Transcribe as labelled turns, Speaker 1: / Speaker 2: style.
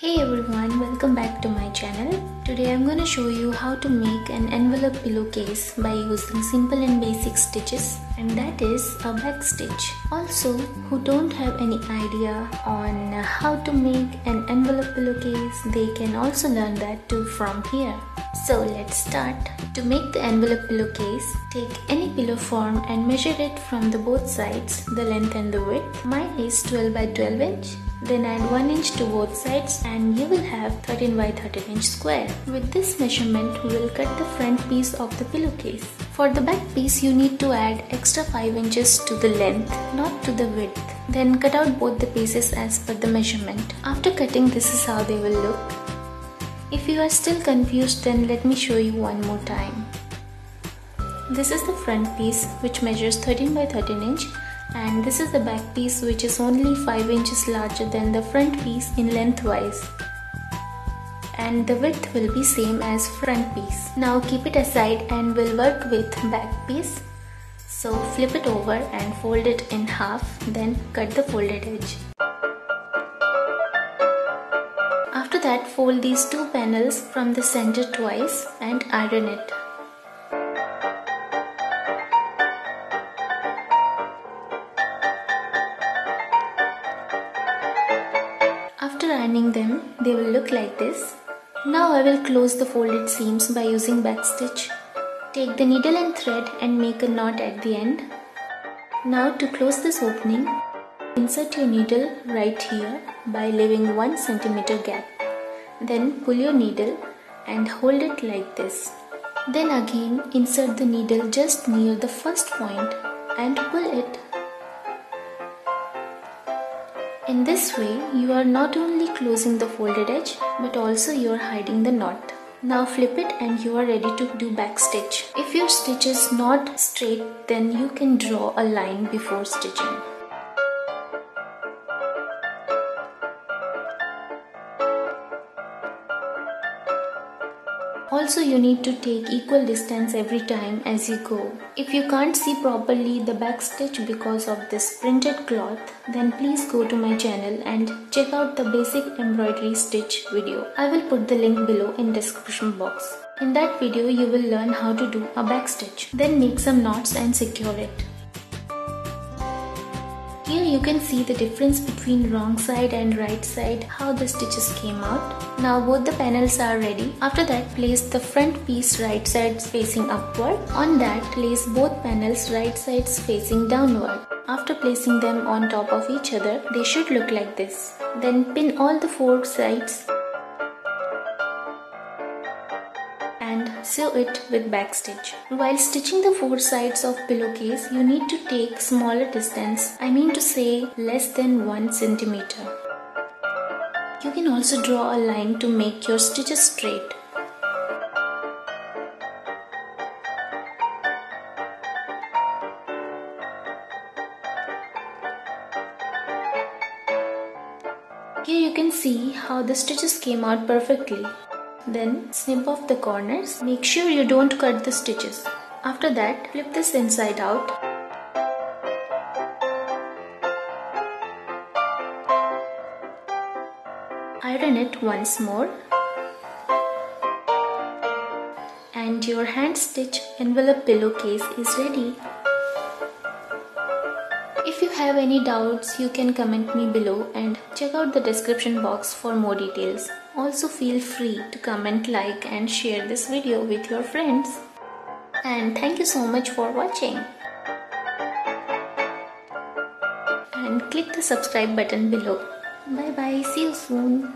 Speaker 1: Hey everyone, welcome back to my channel. Today I'm gonna show you how to make an envelope pillowcase by using simple and basic stitches and that is a back stitch. Also, who don't have any idea on how to make an envelope pillowcase, they can also learn that too from here. So let's start. To make the envelope pillowcase, take any pillow form and measure it from the both sides, the length and the width. Mine is 12 by 12 inch. Then add 1 inch to both sides and you will have 13 by 13 inch square. With this measurement, we will cut the front piece of the pillowcase. For the back piece, you need to add extra 5 inches to the length, not to the width. Then cut out both the pieces as per the measurement. After cutting, this is how they will look. If you are still confused, then let me show you one more time. This is the front piece which measures 13 by 13 inch and this is the back piece which is only 5 inches larger than the front piece in lengthwise and the width will be same as front piece. Now keep it aside and we'll work with back piece. So flip it over and fold it in half then cut the folded edge. That fold these two panels from the center twice and iron it. After ironing them, they will look like this. Now I will close the folded seams by using backstitch. Take the needle and thread and make a knot at the end. Now to close this opening, insert your needle right here by leaving 1 cm gap. Then pull your needle and hold it like this. Then again insert the needle just near the first point and pull it in this way, you are not only closing the folded edge, but also you are hiding the knot. Now flip it and you are ready to do back stitch. If your stitch is not straight, then you can draw a line before stitching. Also you need to take equal distance every time as you go. If you can't see properly the back stitch because of this printed cloth, then please go to my channel and check out the basic embroidery stitch video. I will put the link below in description box. In that video you will learn how to do a back stitch. Then make some knots and secure it. Here you can see the difference between wrong side and right side how the stitches came out. Now both the panels are ready. After that place the front piece right sides facing upward. On that place both panels right sides facing downward. After placing them on top of each other they should look like this. Then pin all the four sides sew it with backstitch. While stitching the four sides of pillowcase, you need to take smaller distance, I mean to say less than 1 centimeter. You can also draw a line to make your stitches straight. Here you can see how the stitches came out perfectly. Then snip off the corners. Make sure you don't cut the stitches. After that, flip this inside out. Iron it once more. And your hand stitch envelope pillowcase is ready. If you have any doubts, you can comment me below and check out the description box for more details. Also feel free to comment, like and share this video with your friends. And thank you so much for watching. And click the subscribe button below. Bye bye, see you soon.